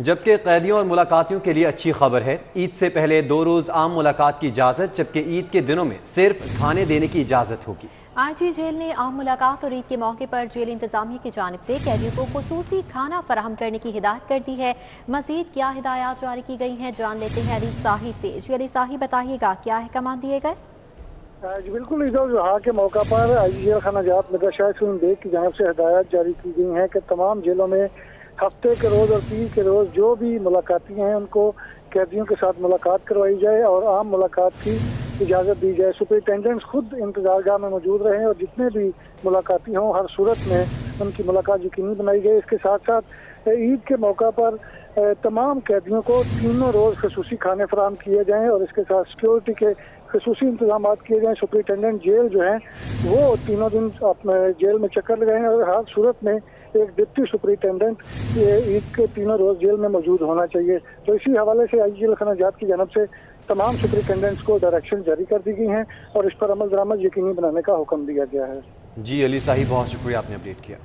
जबकि कैदियों और मुलाकातियों के लिए अच्छी खबर है। ईद से पहले दो रोज आम मुलाकात की इजाज़त जबकि ईद के दिनों में सिर्फ़ खाने देने की इजाज़त होगी। आईजी जेल ने आम मुलाकात और ईद के मौके पर जेल इंतजामिया की जानब से कैदियों को खसूसी खाना फराहम करने की हिदायत कर दी है। मजीद क्या हिदायत जारी की गई हैं जान लेते हैं अली शाही से। जी अली शाही बताइएगा क्या अहकाम दिए गए? जी बिल्कुल ईद के मौका पर आई जेल खाना जात नगर शाह बेग की जानब से हिदायत जारी की गई हैं कि तमाम जेलों में हफ़्ते के रोज़ और पीर के रोज़ जो भी मुलाकाती हैं, उनको कैदियों के साथ मुलाकात करवाई जाए और आम मुलाकात की इजाज़त दी जाए। सुपरिटेंडेंट्स खुद इंतजारगाह में मौजूद रहें और जितने भी मुलाकाती हों, हर सूरत में उनकी मुलाकात यकीनी बनाई जाए। इसके साथ साथ ईद के मौका पर तमाम कैदियों को तीनों रोज़ खसूसी खाने फराम किए जाएँ और इसके साथ सिक्योरिटी के खसूसी इंतज़ाम किए जाएँ। सुपरिटेंडेंट जेल जो है, वो तीनों दिन जेल में चक्कर लगाएँ और हर सूरत में एक डिप्टी सुपरिटेंडेंट ईद के तीनों रोज जेल में मौजूद होना चाहिए। तो इसी हवाले से आई जी खाना की जानब से तमाम सुपरिटेंडेंट्स को डायरेक्शन जारी कर दी गई हैं और इस पर अमल दरामद यकीनी बनाने का हुक्म दिया गया है। जी, अली साहिब, बहुत शुक्रिया, आपने अपडेट किया।